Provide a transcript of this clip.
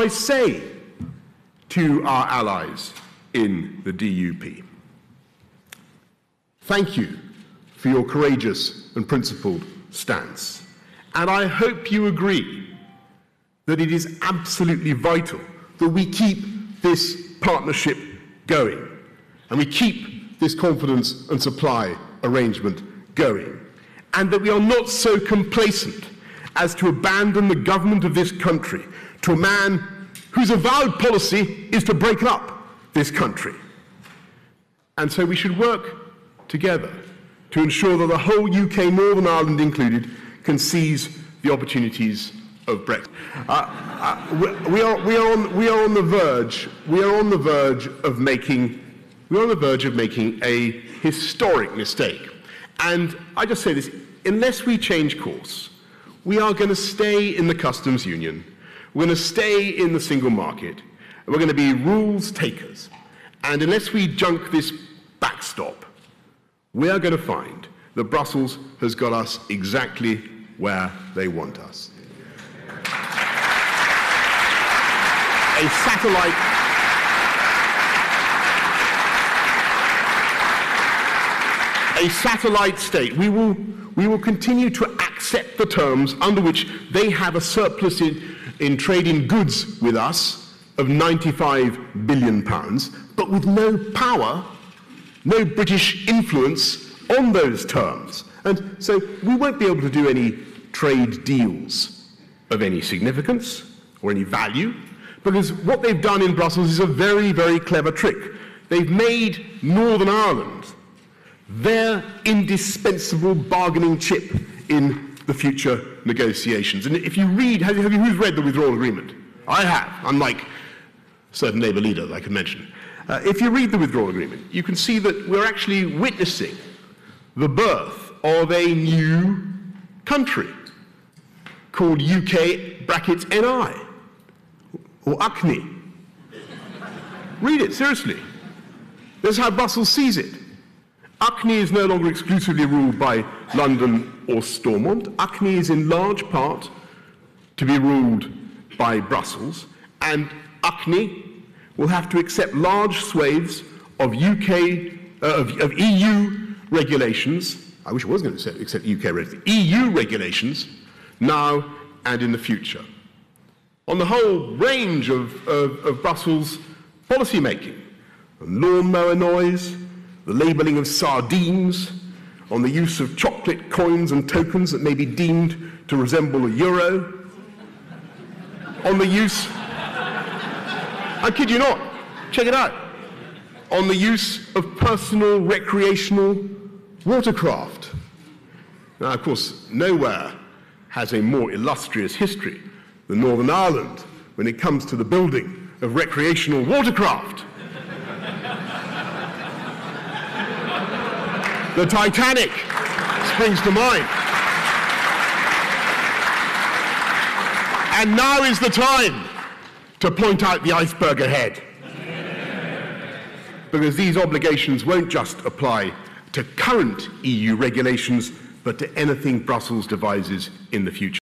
I say to our allies in the DUP, thank you for your courageous and principled stance. And I hope you agree that it is absolutely vital that we keep this partnership going and we keep this confidence and supply arrangement going, and that we are not so complacent as to abandon the government of this country to a man whose avowed policy is to break up this country. And so we should work together to ensure that the whole UK, Northern Ireland included, can seize the opportunities of Brexit. Uh, uh, we, are, we, are on, we are on the verge, we are on the verge of making, we're on the verge of making a historic mistake. And I just say this, unless we change course, we are going to stay in the customs union, we're going to stay in the single market, we're going to be rules takers. And unless we junk this backstop, we are going to find that Brussels has got us exactly where they want us. A satellite a satellite state. We will, we will continue to accept the terms under which they have a surplus in, in trading goods with us of 95 billion pounds, but with no power no British influence on those terms. And so we won't be able to do any trade deals of any significance or any value, because what they've done in Brussels is a very, very clever trick. They've made Northern Ireland their indispensable bargaining chip in the future negotiations. And if you read, have you, have you who's read the withdrawal agreement? I have, unlike certain Labour leaders I can mention. Uh, if you read the withdrawal agreement, you can see that we're actually witnessing the birth of a new country called UK brackets NI or ACNI. read it, seriously. This is how Brussels sees it. UKNI is no longer exclusively ruled by London or Stormont. UKNI is in large part to be ruled by Brussels, and UKNI will have to accept large swathes of UK, uh, of, of, EU regulations. I wish I was going to accept UK regulations. EU regulations now and in the future. On the whole range of, of, of Brussels policy making, lawnmower noise, the labelling of sardines, on the use of chocolate coins and tokens that may be deemed to resemble a euro, on the use I kid you not. Check it out. On the use of personal recreational watercraft. Now, of course, nowhere has a more illustrious history than Northern Ireland when it comes to the building of recreational watercraft. The Titanic springs to mind. And now is the time to point out the iceberg ahead. because these obligations won't just apply to current EU regulations, but to anything Brussels devises in the future.